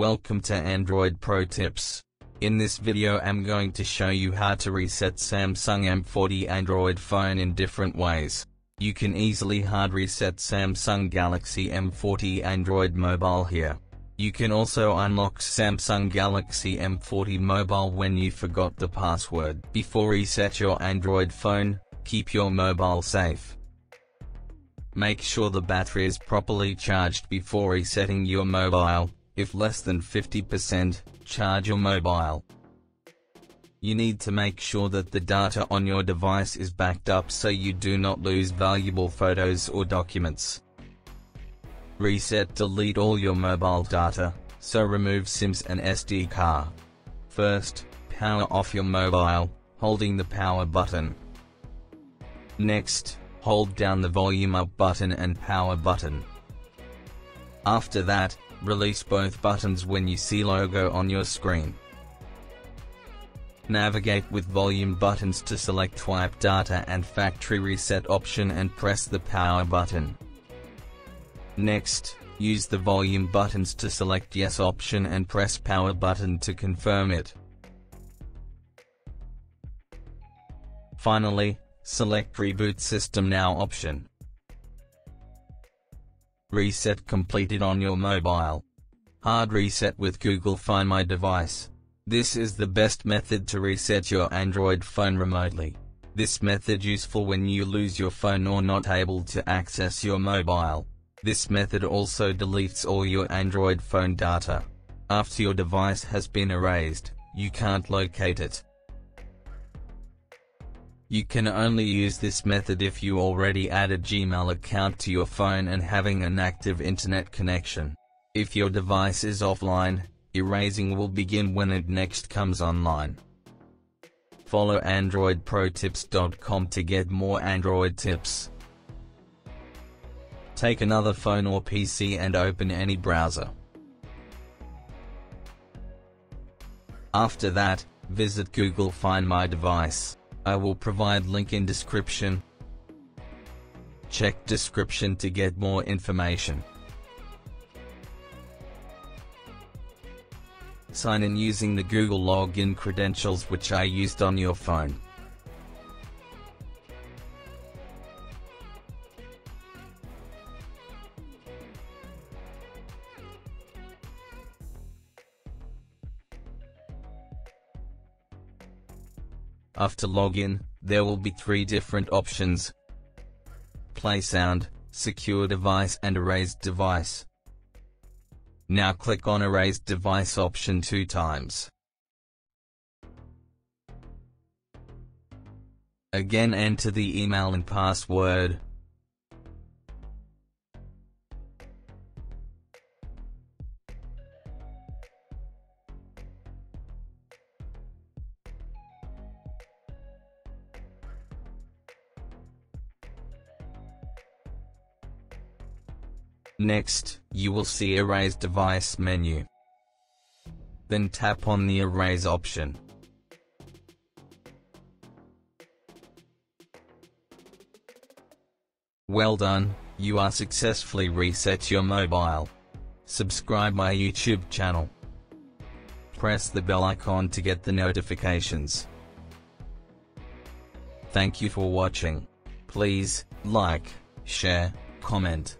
Welcome to Android Pro Tips. In this video I'm going to show you how to reset Samsung M40 Android phone in different ways. You can easily hard reset Samsung Galaxy M40 Android mobile here. You can also unlock Samsung Galaxy M40 mobile when you forgot the password. Before reset your Android phone, keep your mobile safe. Make sure the battery is properly charged before resetting your mobile. If less than 50%, charge your mobile. You need to make sure that the data on your device is backed up so you do not lose valuable photos or documents. Reset delete all your mobile data, so remove SIMs and SD card. First, power off your mobile, holding the power button. Next, hold down the volume up button and power button. After that, release both buttons when you see logo on your screen. Navigate with volume buttons to select wipe data and factory reset option and press the power button. Next, use the volume buttons to select yes option and press power button to confirm it. Finally, select reboot system now option. Reset completed on your mobile. Hard reset with Google Find My Device. This is the best method to reset your Android phone remotely. This method useful when you lose your phone or not able to access your mobile. This method also deletes all your Android phone data. After your device has been erased, you can't locate it. You can only use this method if you already added a Gmail account to your phone and having an active internet connection. If your device is offline, erasing will begin when it next comes online. Follow AndroidProTips.com to get more Android tips. Take another phone or PC and open any browser. After that, visit Google Find My Device. I will provide link in description. Check description to get more information. Sign in using the Google login credentials which I used on your phone. After login, there will be three different options. Play sound, secure device and erased device. Now click on erased device option two times. Again enter the email and password. Next, you will see Erase Device menu. Then tap on the Erase option. Well done, you are successfully reset your mobile. Subscribe my YouTube channel. Press the bell icon to get the notifications. Thank you for watching. Please, like, share, comment.